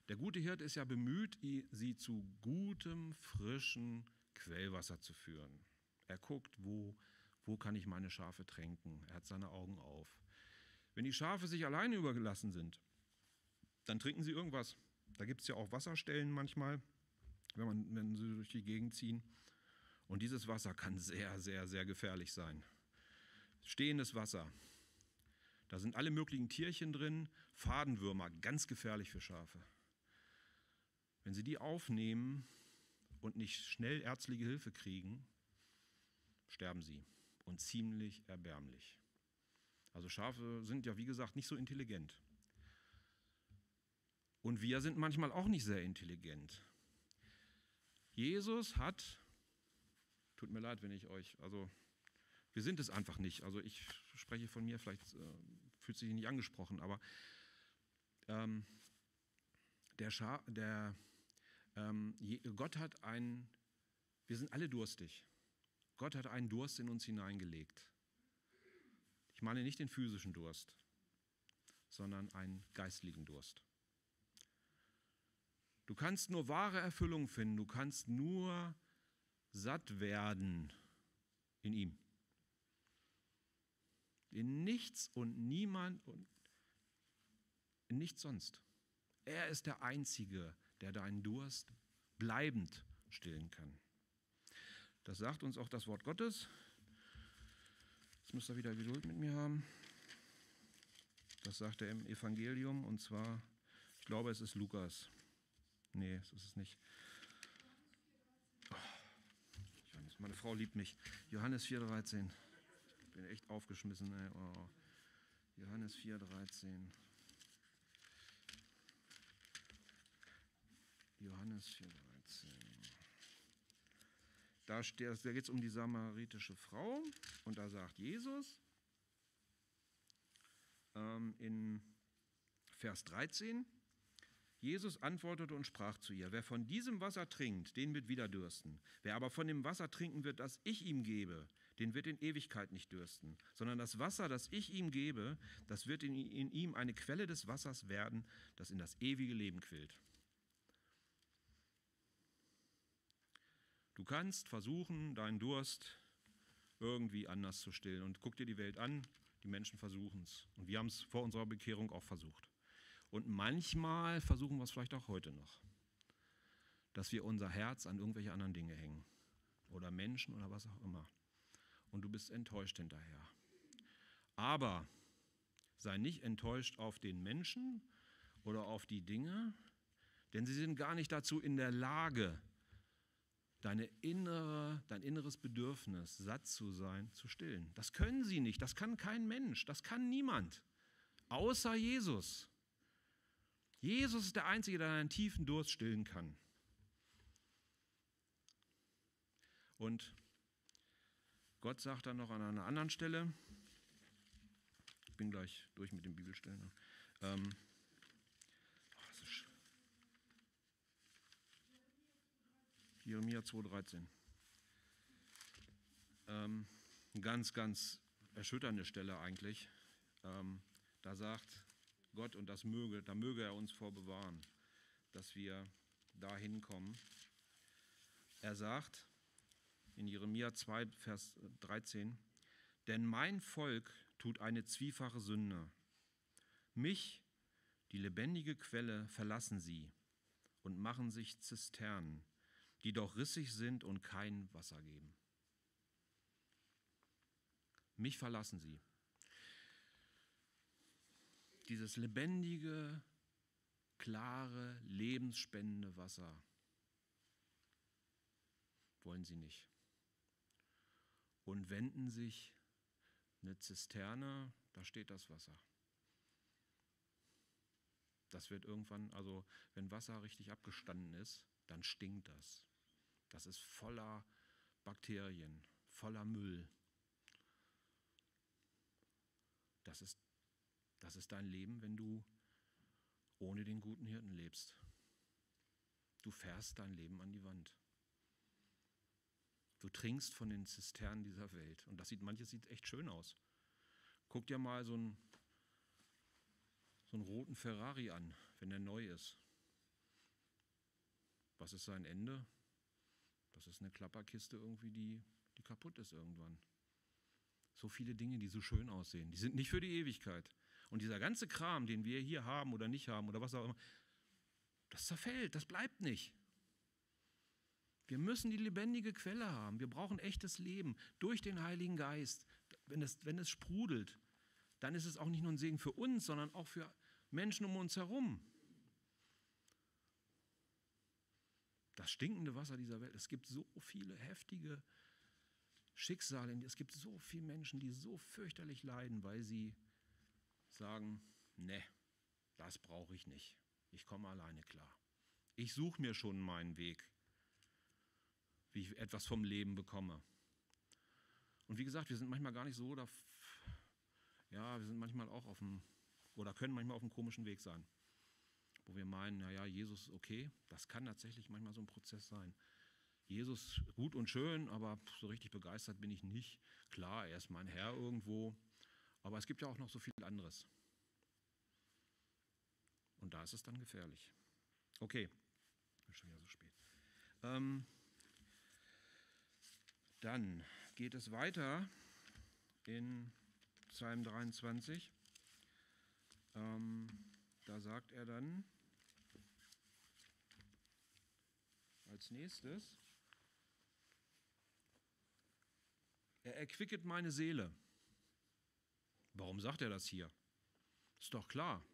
Der gute Hirt ist ja bemüht, sie zu gutem, frischen Quellwasser zu führen. Er guckt, wo, wo kann ich meine Schafe tränken. Er hat seine Augen auf. Wenn die Schafe sich alleine übergelassen sind, dann trinken sie irgendwas. Da gibt es ja auch Wasserstellen manchmal, wenn, man, wenn sie durch die Gegend ziehen. Und dieses Wasser kann sehr, sehr, sehr gefährlich sein. Stehendes Wasser. Da sind alle möglichen Tierchen drin, Fadenwürmer, ganz gefährlich für Schafe. Wenn sie die aufnehmen und nicht schnell ärztliche Hilfe kriegen, sterben sie und ziemlich erbärmlich. Also Schafe sind ja, wie gesagt, nicht so intelligent. Und wir sind manchmal auch nicht sehr intelligent. Jesus hat, tut mir leid, wenn ich euch, also wir sind es einfach nicht. Also ich spreche von mir, vielleicht äh, fühlt sich nicht angesprochen, aber ähm, der, Scha der ähm, Gott hat einen, wir sind alle durstig. Gott hat einen Durst in uns hineingelegt. Ich meine nicht den physischen Durst, sondern einen geistlichen Durst. Du kannst nur wahre Erfüllung finden, du kannst nur satt werden in ihm. In nichts und niemand und in nichts sonst. Er ist der Einzige, der deinen Durst bleibend stillen kann. Das sagt uns auch das Wort Gottes. Jetzt müsst ihr wieder Geduld mit mir haben. Das sagt er im Evangelium und zwar, ich glaube, es ist Lukas. Nee, das ist es nicht. Oh, meine Frau liebt mich. Johannes 4,13. Ich bin echt aufgeschmissen. Ey. Oh. Johannes 4,13. Johannes 4,13. da, da geht es um die samaritische Frau und da sagt Jesus ähm, in Vers 13, Jesus antwortete und sprach zu ihr, wer von diesem Wasser trinkt, den wird wieder dürsten. Wer aber von dem Wasser trinken wird, das ich ihm gebe, den wird in Ewigkeit nicht dürsten, sondern das Wasser, das ich ihm gebe, das wird in, in ihm eine Quelle des Wassers werden, das in das ewige Leben quillt. Du kannst versuchen, deinen Durst irgendwie anders zu stillen. Und guck dir die Welt an, die Menschen versuchen es. Und wir haben es vor unserer Bekehrung auch versucht. Und manchmal versuchen wir es vielleicht auch heute noch, dass wir unser Herz an irgendwelche anderen Dinge hängen. Oder Menschen oder was auch immer. Und du bist enttäuscht hinterher. Aber sei nicht enttäuscht auf den Menschen oder auf die Dinge, denn sie sind gar nicht dazu in der Lage, deine innere, dein inneres Bedürfnis, satt zu sein, zu stillen. Das können sie nicht, das kann kein Mensch, das kann niemand, außer Jesus. Jesus ist der Einzige, der einen tiefen Durst stillen kann. Und Gott sagt dann noch an einer anderen Stelle, ich bin gleich durch mit den Bibelstellen, ähm, Jeremia 2,13. Ähm, ganz, ganz erschütternde Stelle eigentlich. Ähm, da sagt Gott, und das möge, da möge er uns vorbewahren, dass wir da hinkommen. Er sagt in Jeremia 2, Vers 13, denn mein Volk tut eine zwiefache Sünde. Mich, die lebendige Quelle, verlassen sie und machen sich Zisternen die doch rissig sind und kein Wasser geben. Mich verlassen sie. Dieses lebendige, klare, lebensspendende Wasser wollen sie nicht. Und wenden sich eine Zisterne, da steht das Wasser. Das wird irgendwann, also wenn Wasser richtig abgestanden ist, dann stinkt das. Das ist voller Bakterien, voller Müll. Das ist, das ist dein Leben, wenn du ohne den guten Hirten lebst. Du fährst dein Leben an die Wand. Du trinkst von den Zisternen dieser Welt. Und das sieht, manches sieht echt schön aus. Guck dir mal so einen, so einen roten Ferrari an, wenn der neu ist. Was ist sein Ende? Das ist eine Klapperkiste irgendwie, die, die kaputt ist irgendwann. So viele Dinge, die so schön aussehen, die sind nicht für die Ewigkeit. Und dieser ganze Kram, den wir hier haben oder nicht haben oder was auch immer, das zerfällt, das bleibt nicht. Wir müssen die lebendige Quelle haben. Wir brauchen echtes Leben durch den Heiligen Geist. Wenn es, wenn es sprudelt, dann ist es auch nicht nur ein Segen für uns, sondern auch für Menschen um uns herum. das stinkende Wasser dieser Welt. Es gibt so viele heftige Schicksale. Es gibt so viele Menschen, die so fürchterlich leiden, weil sie sagen, ne, das brauche ich nicht. Ich komme alleine klar. Ich suche mir schon meinen Weg, wie ich etwas vom Leben bekomme. Und wie gesagt, wir sind manchmal gar nicht so, ja, wir sind manchmal auch auf dem, oder können manchmal auf einem komischen Weg sein wo wir meinen, naja, Jesus ist okay. Das kann tatsächlich manchmal so ein Prozess sein. Jesus gut und schön, aber so richtig begeistert bin ich nicht. Klar, er ist mein Herr irgendwo, aber es gibt ja auch noch so viel anderes. Und da ist es dann gefährlich. Okay, ist schon wieder so spät. Ähm, dann geht es weiter in Psalm 23. Ähm, da sagt er dann als nächstes, er erquicket meine Seele. Warum sagt er das hier? Ist doch klar.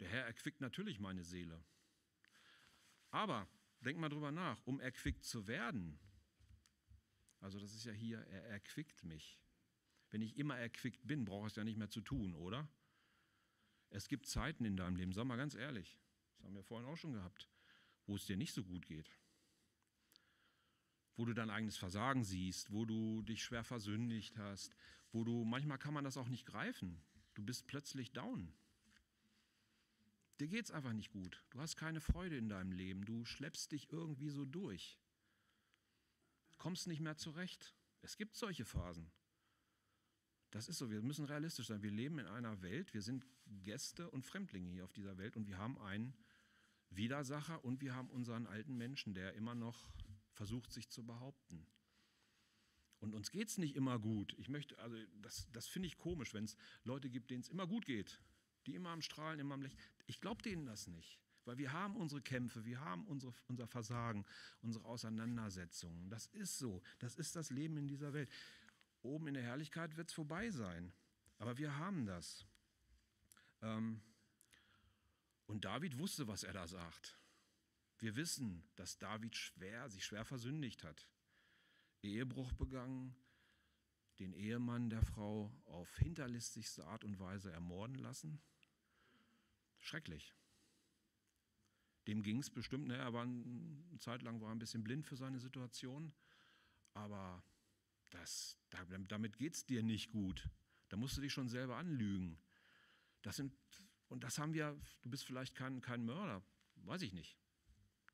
Der Herr erquickt natürlich meine Seele. Aber denk mal drüber nach, um erquickt zu werden. Also das ist ja hier, er erquickt mich. Wenn ich immer erquickt bin, brauche ich es ja nicht mehr zu tun, oder? Es gibt Zeiten in deinem Leben, sag mal ganz ehrlich, das haben wir vorhin auch schon gehabt, wo es dir nicht so gut geht. Wo du dein eigenes Versagen siehst, wo du dich schwer versündigt hast, wo du, manchmal kann man das auch nicht greifen. Du bist plötzlich down. Dir geht es einfach nicht gut. Du hast keine Freude in deinem Leben. Du schleppst dich irgendwie so durch. Kommst nicht mehr zurecht. Es gibt solche Phasen. Das ist so, wir müssen realistisch sein. Wir leben in einer Welt, wir sind Gäste und Fremdlinge hier auf dieser Welt und wir haben einen Widersacher und wir haben unseren alten Menschen, der immer noch versucht, sich zu behaupten. Und uns geht es nicht immer gut. Ich möchte, also das, das finde ich komisch, wenn es Leute gibt, denen es immer gut geht, die immer am Strahlen, immer am Lächeln. Ich glaube denen das nicht. Weil wir haben unsere Kämpfe, wir haben unsere, unser Versagen, unsere Auseinandersetzungen. Das ist so. Das ist das Leben in dieser Welt oben in der Herrlichkeit wird es vorbei sein. Aber wir haben das. Ähm, und David wusste, was er da sagt. Wir wissen, dass David schwer, sich schwer versündigt hat. Ehebruch begangen, den Ehemann der Frau auf hinterlistigste Art und Weise ermorden lassen. Schrecklich. Dem ging es bestimmt, ne, er war eine Zeit lang war ein bisschen blind für seine Situation, aber das, damit geht es dir nicht gut. Da musst du dich schon selber anlügen. Das sind, und das haben wir, du bist vielleicht kein, kein Mörder, weiß ich nicht.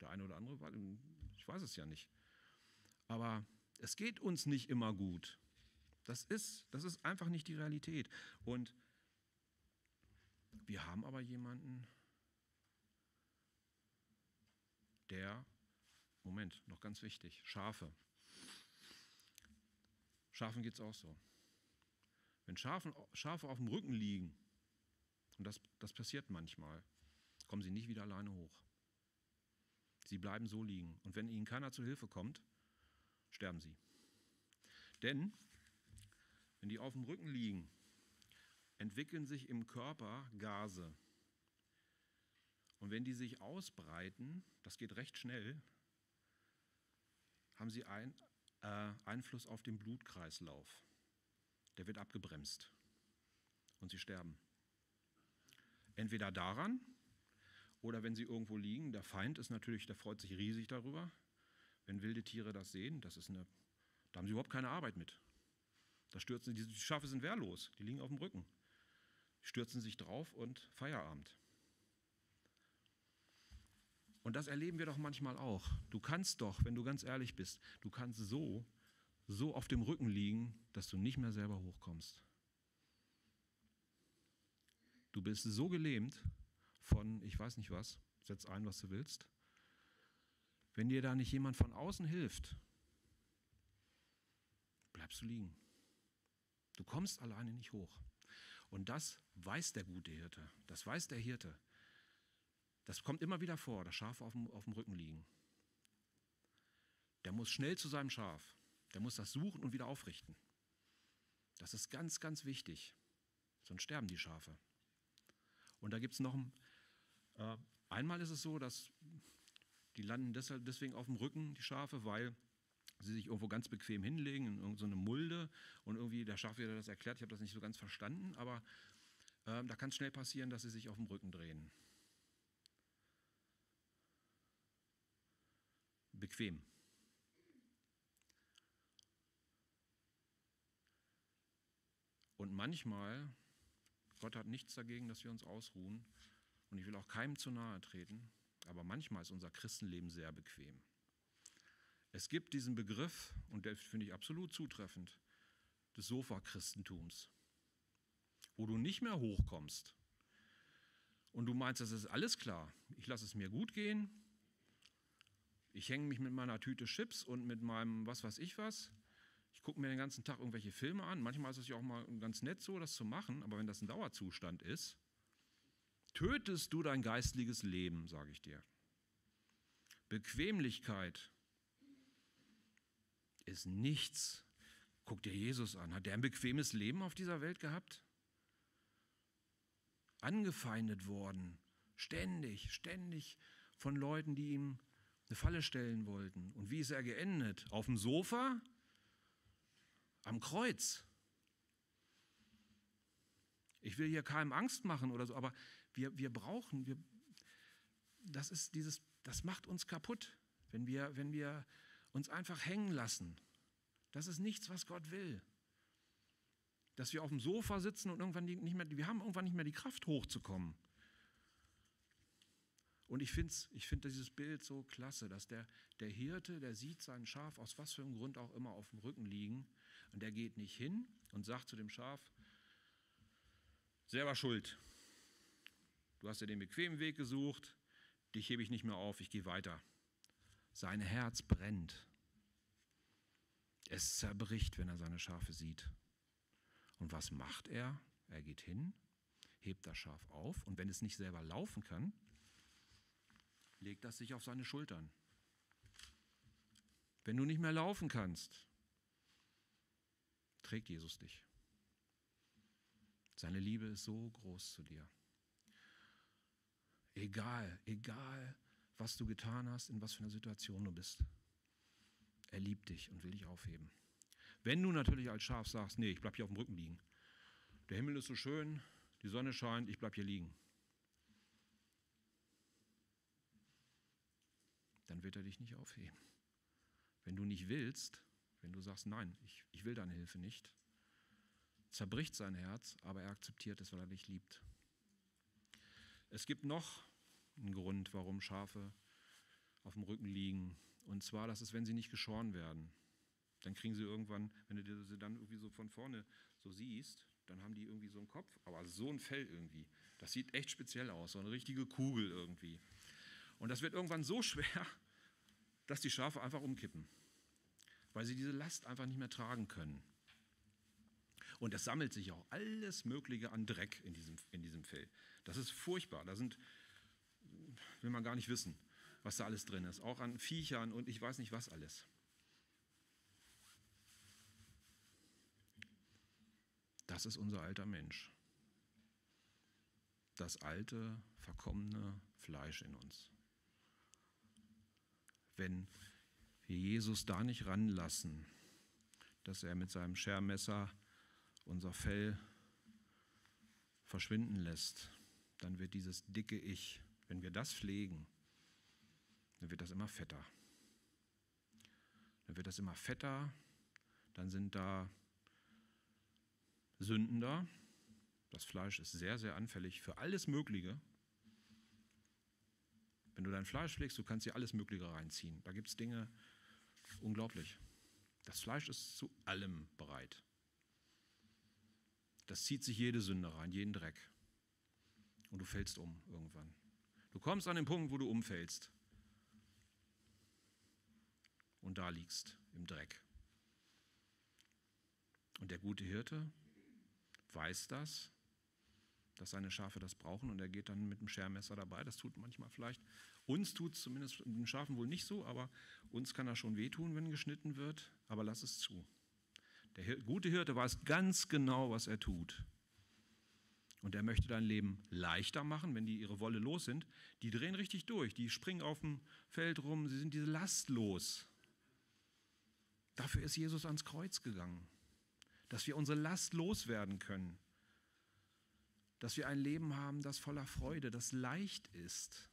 Der eine oder andere, ich weiß es ja nicht. Aber es geht uns nicht immer gut. Das ist, das ist einfach nicht die Realität. Und wir haben aber jemanden, der, Moment, noch ganz wichtig, Schafe. Schafen geht es auch so. Wenn Schafen, Schafe auf dem Rücken liegen, und das, das passiert manchmal, kommen sie nicht wieder alleine hoch. Sie bleiben so liegen. Und wenn ihnen keiner zu Hilfe kommt, sterben sie. Denn wenn die auf dem Rücken liegen, entwickeln sich im Körper Gase. Und wenn die sich ausbreiten, das geht recht schnell, haben sie ein, äh, Einfluss auf den Blutkreislauf. Der wird abgebremst und sie sterben. Entweder daran oder wenn sie irgendwo liegen. Der Feind ist natürlich, der freut sich riesig darüber. Wenn wilde Tiere das sehen, das ist eine, da haben sie überhaupt keine Arbeit mit. Da stürzen die, Schafe sind wehrlos, die liegen auf dem Rücken. Stürzen sich drauf und Feierabend. Und das erleben wir doch manchmal auch. Du kannst doch, wenn du ganz ehrlich bist, du kannst so, so auf dem Rücken liegen, dass du nicht mehr selber hochkommst. Du bist so gelähmt von, ich weiß nicht was, setz ein, was du willst. Wenn dir da nicht jemand von außen hilft, bleibst du liegen. Du kommst alleine nicht hoch. Und das weiß der gute Hirte, das weiß der Hirte. Das kommt immer wieder vor, dass Schafe auf dem, auf dem Rücken liegen. Der muss schnell zu seinem Schaf. Der muss das suchen und wieder aufrichten. Das ist ganz, ganz wichtig. Sonst sterben die Schafe. Und da gibt es noch ein, äh, einmal ist es so, dass die landen deshalb, deswegen auf dem Rücken, die Schafe, weil sie sich irgendwo ganz bequem hinlegen, in irgendeine Mulde und irgendwie der Schafjäger das erklärt, ich habe das nicht so ganz verstanden, aber äh, da kann es schnell passieren, dass sie sich auf dem Rücken drehen. bequem. Und manchmal, Gott hat nichts dagegen, dass wir uns ausruhen. Und ich will auch keinem zu nahe treten, aber manchmal ist unser Christenleben sehr bequem. Es gibt diesen Begriff, und der finde ich absolut zutreffend, des Sofa-Christentums, wo du nicht mehr hochkommst. Und du meinst, das ist alles klar. Ich lasse es mir gut gehen, ich hänge mich mit meiner Tüte Chips und mit meinem was weiß ich was. Ich gucke mir den ganzen Tag irgendwelche Filme an. Manchmal ist es ja auch mal ganz nett so, das zu machen, aber wenn das ein Dauerzustand ist, tötest du dein geistliches Leben, sage ich dir. Bequemlichkeit ist nichts. Guck dir Jesus an. Hat der ein bequemes Leben auf dieser Welt gehabt? Angefeindet worden, ständig, ständig von Leuten, die ihm eine Falle stellen wollten. Und wie ist er geendet? Auf dem Sofa? Am Kreuz. Ich will hier keinem Angst machen oder so, aber wir, wir brauchen, wir, das ist dieses, das macht uns kaputt, wenn wir, wenn wir uns einfach hängen lassen. Das ist nichts, was Gott will. Dass wir auf dem Sofa sitzen und irgendwann nicht mehr, wir haben irgendwann nicht mehr die Kraft hochzukommen. Und ich finde ich find dieses Bild so klasse, dass der, der Hirte, der sieht sein Schaf aus was für einem Grund auch immer auf dem Rücken liegen und der geht nicht hin und sagt zu dem Schaf, selber schuld. Du hast ja den bequemen Weg gesucht, dich hebe ich nicht mehr auf, ich gehe weiter. Sein Herz brennt. Es zerbricht, wenn er seine Schafe sieht. Und was macht er? Er geht hin, hebt das Schaf auf und wenn es nicht selber laufen kann, legt das sich auf seine Schultern. Wenn du nicht mehr laufen kannst, trägt Jesus dich. Seine Liebe ist so groß zu dir. Egal, egal, was du getan hast, in was für einer Situation du bist. Er liebt dich und will dich aufheben. Wenn du natürlich als Schaf sagst, nee, ich bleibe hier auf dem Rücken liegen. Der Himmel ist so schön, die Sonne scheint, ich bleibe hier liegen. Dann wird er dich nicht aufheben. Wenn du nicht willst, wenn du sagst, nein, ich, ich will deine Hilfe nicht, zerbricht sein Herz, aber er akzeptiert es, weil er dich liebt. Es gibt noch einen Grund, warum Schafe auf dem Rücken liegen. Und zwar, das ist, wenn sie nicht geschoren werden. Dann kriegen sie irgendwann, wenn du sie dann irgendwie so von vorne so siehst, dann haben die irgendwie so einen Kopf, aber so ein Fell irgendwie. Das sieht echt speziell aus, so eine richtige Kugel irgendwie. Und das wird irgendwann so schwer, dass die Schafe einfach umkippen, weil sie diese Last einfach nicht mehr tragen können. Und es sammelt sich auch alles Mögliche an Dreck in diesem, in diesem Fell. Das ist furchtbar. Da sind, will man gar nicht wissen, was da alles drin ist. Auch an Viechern und ich weiß nicht was alles. Das ist unser alter Mensch. Das alte, verkommene Fleisch in uns. Wenn wir Jesus da nicht ranlassen, dass er mit seinem Schermesser unser Fell verschwinden lässt, dann wird dieses dicke Ich, wenn wir das pflegen, dann wird das immer fetter. Dann wird das immer fetter, dann sind da Sünden da. Das Fleisch ist sehr, sehr anfällig für alles Mögliche. Wenn du dein Fleisch pflegst, du kannst dir alles Mögliche reinziehen. Da gibt es Dinge, unglaublich. Das Fleisch ist zu allem bereit. Das zieht sich jede Sünde rein, jeden Dreck. Und du fällst um irgendwann. Du kommst an den Punkt, wo du umfällst. Und da liegst im Dreck. Und der gute Hirte weiß das, dass seine Schafe das brauchen und er geht dann mit dem Schermesser dabei. Das tut manchmal vielleicht. Uns tut es zumindest den Schafen wohl nicht so, aber uns kann er schon wehtun, wenn geschnitten wird. Aber lass es zu. Der gute Hirte weiß ganz genau, was er tut. Und er möchte dein Leben leichter machen, wenn die ihre Wolle los sind. Die drehen richtig durch, die springen auf dem Feld rum, sie sind diese Last los. Dafür ist Jesus ans Kreuz gegangen, dass wir unsere Last loswerden können, dass wir ein Leben haben, das voller Freude, das leicht ist.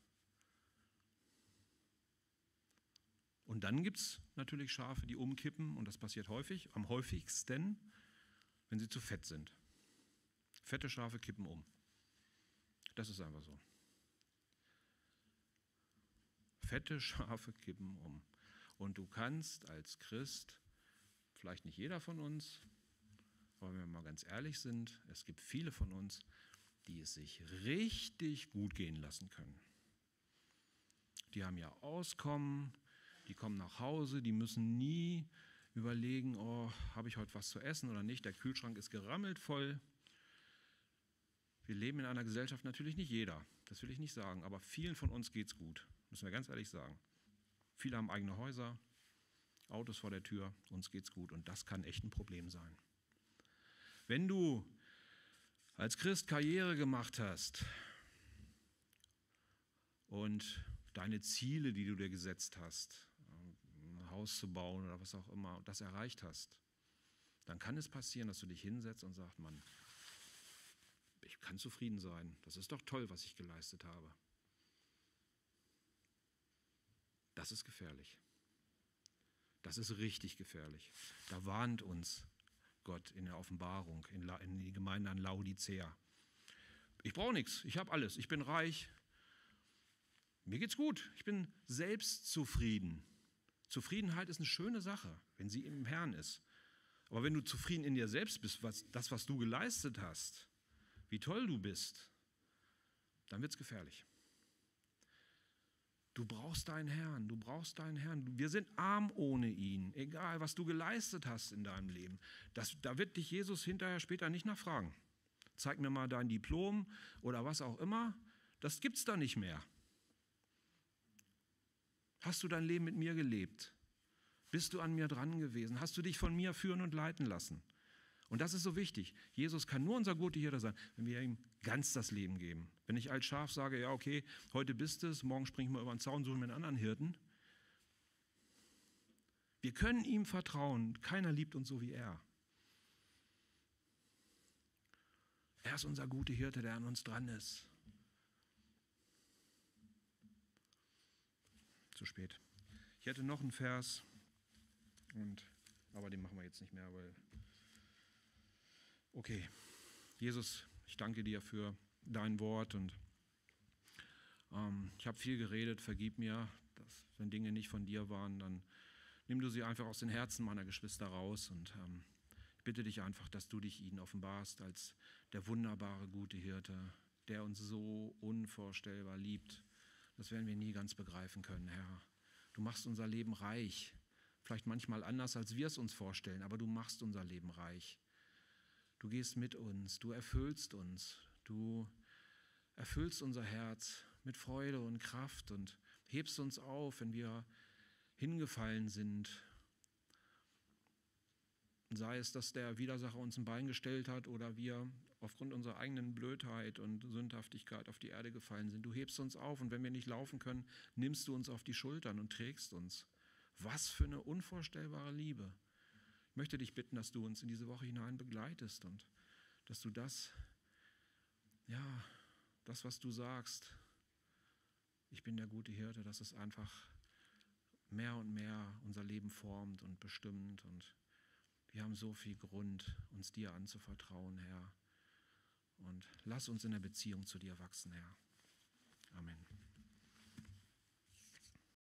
Und dann gibt es natürlich Schafe, die umkippen, und das passiert häufig, am häufigsten, wenn sie zu fett sind. Fette Schafe kippen um. Das ist einfach so. Fette Schafe kippen um. Und du kannst als Christ, vielleicht nicht jeder von uns, aber wenn wir mal ganz ehrlich sind, es gibt viele von uns, die es sich richtig gut gehen lassen können. Die haben ja Auskommen, die kommen nach Hause, die müssen nie überlegen, oh, habe ich heute was zu essen oder nicht. Der Kühlschrank ist gerammelt voll. Wir leben in einer Gesellschaft, natürlich nicht jeder, das will ich nicht sagen, aber vielen von uns geht es gut, müssen wir ganz ehrlich sagen. Viele haben eigene Häuser, Autos vor der Tür, uns geht es gut und das kann echt ein Problem sein. Wenn du als Christ Karriere gemacht hast und deine Ziele, die du dir gesetzt hast, Haus zu bauen oder was auch immer, das erreicht hast, dann kann es passieren, dass du dich hinsetzt und sagst, Mann, ich kann zufrieden sein. Das ist doch toll, was ich geleistet habe. Das ist gefährlich. Das ist richtig gefährlich. Da warnt uns Gott in der Offenbarung, in, La, in die Gemeinde an Laodicea. Ich brauche nichts, ich habe alles, ich bin reich. Mir geht's gut, ich bin selbstzufrieden. Zufriedenheit ist eine schöne Sache, wenn sie im Herrn ist. Aber wenn du zufrieden in dir selbst bist, was, das, was du geleistet hast, wie toll du bist, dann wird es gefährlich. Du brauchst deinen Herrn, du brauchst deinen Herrn. Wir sind arm ohne ihn, egal was du geleistet hast in deinem Leben. Das, da wird dich Jesus hinterher später nicht nachfragen. Zeig mir mal dein Diplom oder was auch immer. Das gibt es da nicht mehr. Hast du dein Leben mit mir gelebt? Bist du an mir dran gewesen? Hast du dich von mir führen und leiten lassen? Und das ist so wichtig. Jesus kann nur unser guter Hirte sein, wenn wir ihm ganz das Leben geben. Wenn ich als Schaf sage, ja, okay, heute bist es, morgen springe ich mal über den Zaun, suche mir einen anderen Hirten. Wir können ihm vertrauen. Keiner liebt uns so wie er. Er ist unser guter Hirte, der an uns dran ist. Zu spät. Ich hätte noch einen Vers, und, aber den machen wir jetzt nicht mehr, weil Okay, Jesus, ich danke dir für dein Wort und ähm, ich habe viel geredet, vergib mir, dass, wenn Dinge nicht von dir waren, dann nimm du sie einfach aus den Herzen meiner Geschwister raus und ähm, ich bitte dich einfach, dass du dich ihnen offenbarst als der wunderbare, gute Hirte, der uns so unvorstellbar liebt. Das werden wir nie ganz begreifen können, Herr. Du machst unser Leben reich, vielleicht manchmal anders, als wir es uns vorstellen, aber du machst unser Leben reich. Du gehst mit uns, du erfüllst uns, du erfüllst unser Herz mit Freude und Kraft und hebst uns auf, wenn wir hingefallen sind. Sei es, dass der Widersacher uns ein Bein gestellt hat oder wir aufgrund unserer eigenen Blödheit und Sündhaftigkeit auf die Erde gefallen sind. Du hebst uns auf und wenn wir nicht laufen können, nimmst du uns auf die Schultern und trägst uns. Was für eine unvorstellbare Liebe möchte dich bitten, dass du uns in diese Woche hinein begleitest und dass du das, ja, das, was du sagst, ich bin der gute Hirte, dass es einfach mehr und mehr unser Leben formt und bestimmt und wir haben so viel Grund, uns dir anzuvertrauen, Herr. Und lass uns in der Beziehung zu dir wachsen, Herr. Amen.